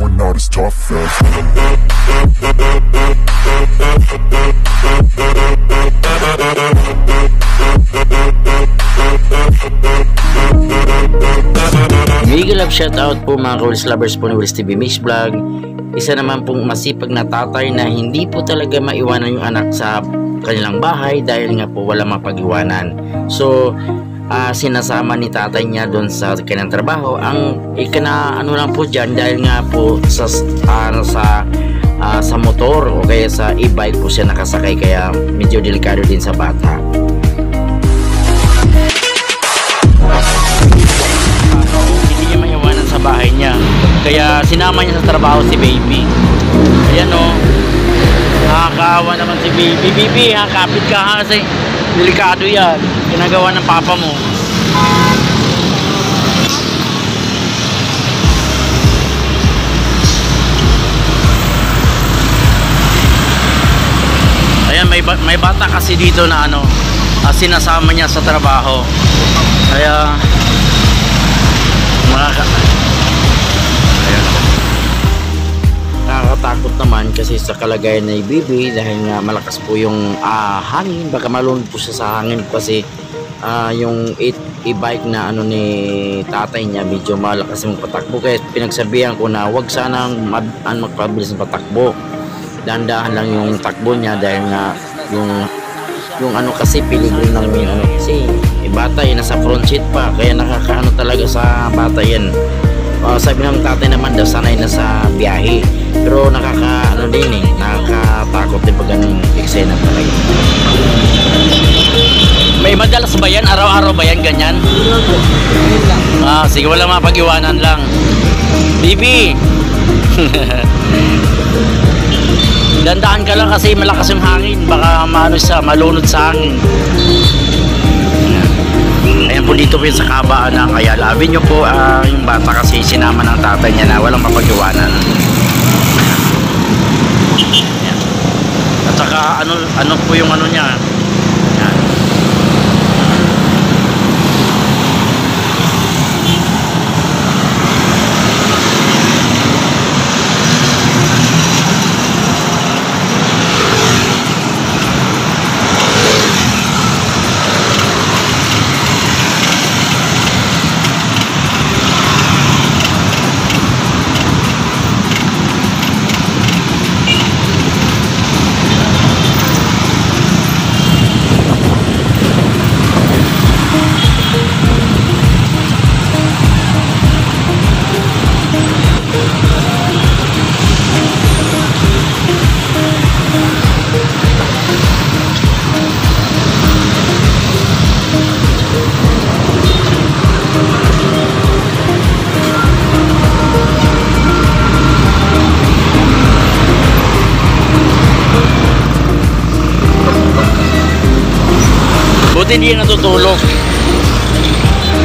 we're not as tough as Mega love shoutout po mga Kawils lovers po ni Wills TV Mix Vlog. Isa naman pong masipag na tatay na hindi po talaga maiwanan yung anak sa kanilang bahay dahil nga po wala mapag-iwanan. So, ah, sinasama ni tatay niya doon sa kanyang trabaho. Ang ikana ano lang po dyan dahil nga po sa, ano, sa ah, sa motor o kaya sa e-bike po siya nakasakay kaya medyo delikado din sa bata. hindi niya maiwanan sa bahay niya. Kaya sinama niya sa trabaho si baby. Ayan o. Nakakaawa naman si baby. Baby, ha, kapit ka ha kasi delikado yan. Ginagawa ng papa mo. Ayan, may, may bata kasi dito na ano, ah, sinasama niya sa trabaho. Kaya, naman kasi sa kalagayan ni Bibi dahil nga malakas po yung ah, hangin. Baka malunod po siya sa hangin kasi ah, yung e- e-bike na ano ni tatay niya medyo malakas yung patakbo. Kaya pinagsabihan ko na wag sanang mag- an magpabilis ng patakbo. Dahan-dahan lang yung takbo niya dahil nga yung yung ano kasi peligro ng ano kasi eh, bata yan nasa front seat pa kaya nakakaano talaga sa bata yan Ah, sabi ng tatay naman daw sanay na sa biyahe. Pero nakaka ano din eh nakakatakot din pag ganun eksena talaga may madalas ba yan? Araw-araw ba yan? Ganyan? Ah sige wala mapag-iwanan lang. Bibi! Dandaan ka lang kasi malakas yung hangin. Baka maano sa malunod sa hangin. Dito po sa kabaan kaya labi nyo po ah, yung bata kasi sinama ng tatay niya na walang mapag-iwanan. At saka ano, ano po yung ano niya. Buti hindi yan natutulog.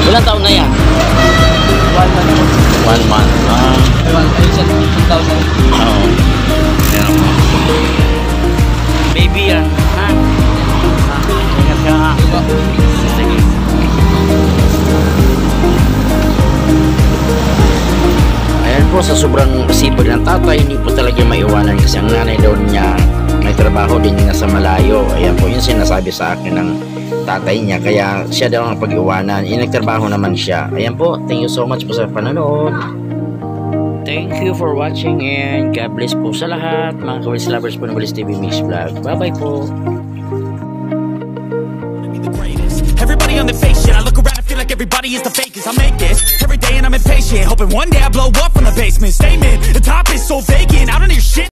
Ilang taon na yan? One month. One month. Ah, One, siya, 2,000. oo. Yan po. Baby yan. Ha? Ingat ka ha. Sige. Ayan po, sa sobrang sipag ng tatay, hindi po talaga maiwanan kasi ang nanay daw niya may trabaho din niya sa malayo. Ayan po, yung sinasabi sa akin ng tatay niya. Kaya siya daw ang pag-iwanan. Eh, naman siya. Ayan po, thank you so much po sa panonood. Thank you for watching and God bless po sa lahat. Mga Kawis lovers po ng Walis TV Mix Vlog. Bye-bye po. Everybody on the fake shit. I look around and feel like everybody is the fakest. I make this every day and I'm impatient. Hoping one day I blow up from the basement. Statement, the top is so vacant. I don't hear shit.